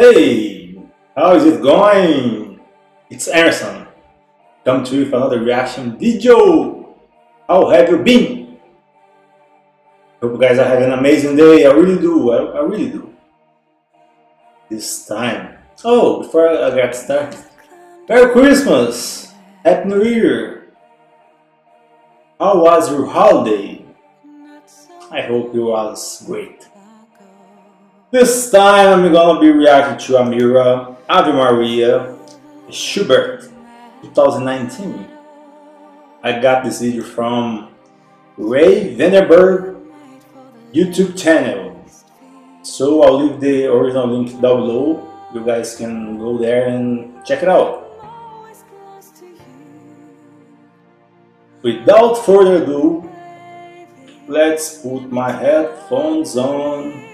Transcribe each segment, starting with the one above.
Hey, how is it going? It's Emerson. Come to you with another reaction video. How have you been? Hope you guys are having an amazing day. I really do. I, I really do. This time. Oh, before I get started, Merry Christmas! Happy New Year! How was your holiday? I hope it was great. This time I'm gonna be reacting to Amira, Ave Maria, Schubert 2019. I got this video from Ray Venerberg YouTube channel. So I'll leave the original link down below. You guys can go there and check it out. Without further ado, let's put my headphones on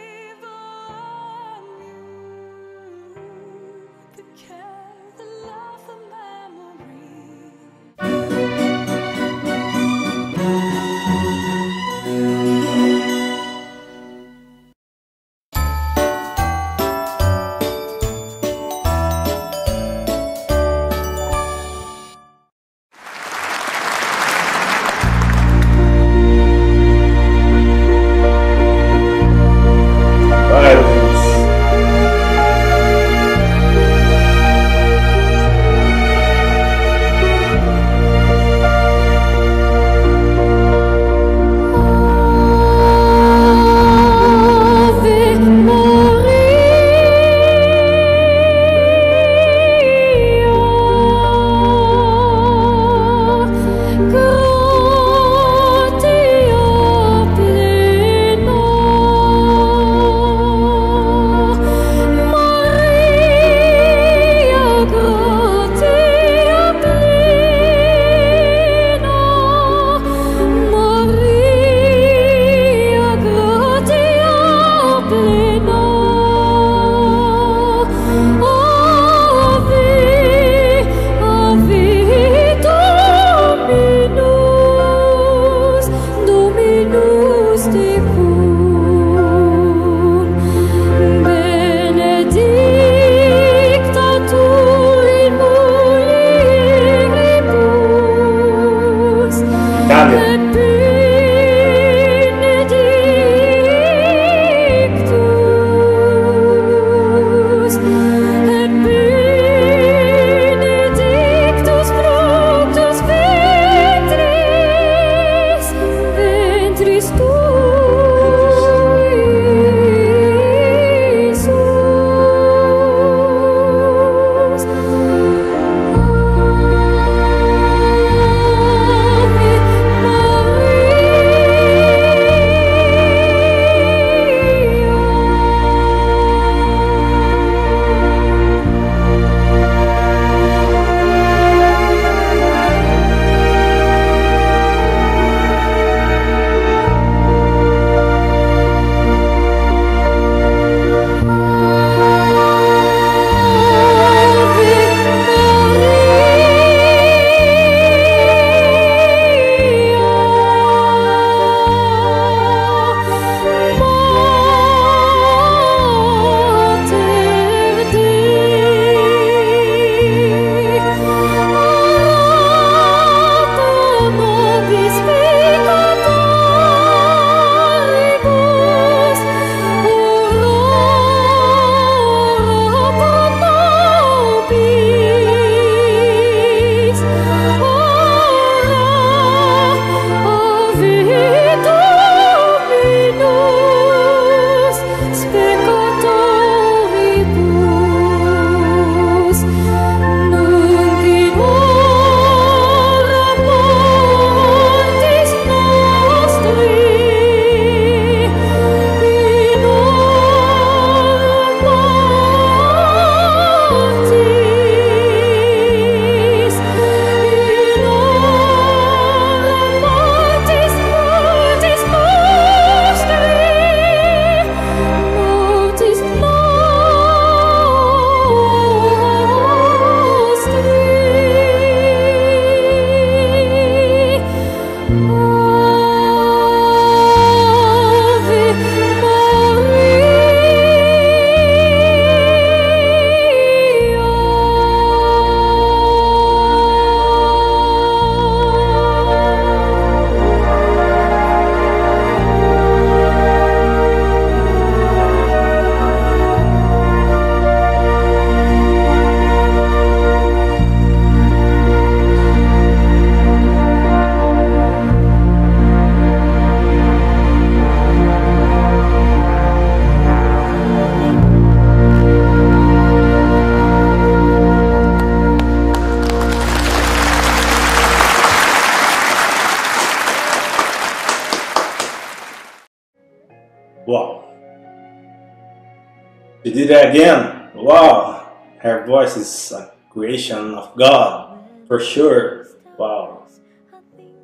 did it again. Wow, her voice is a creation of God, for sure. Wow.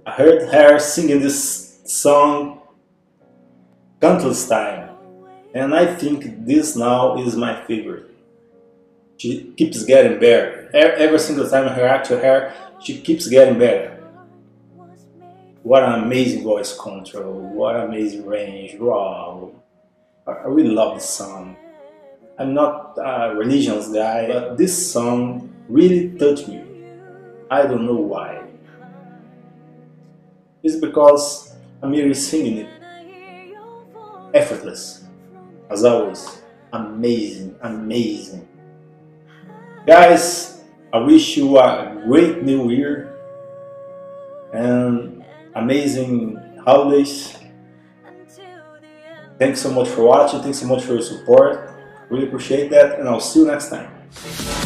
I heard her singing this song countless times, and I think this now is my favorite. She keeps getting better. Every single time I react to her, she keeps getting better. What an amazing voice control, what amazing range, wow. I really love this song. I'm not a religious guy, but this song really touched me. I don't know why. It's because Amir is singing it. Effortless. As always. Amazing, amazing. Guys, I wish you a great new year and amazing holidays. Thanks so much for watching. Thanks so much for your support. Really appreciate that, and I'll see you next time.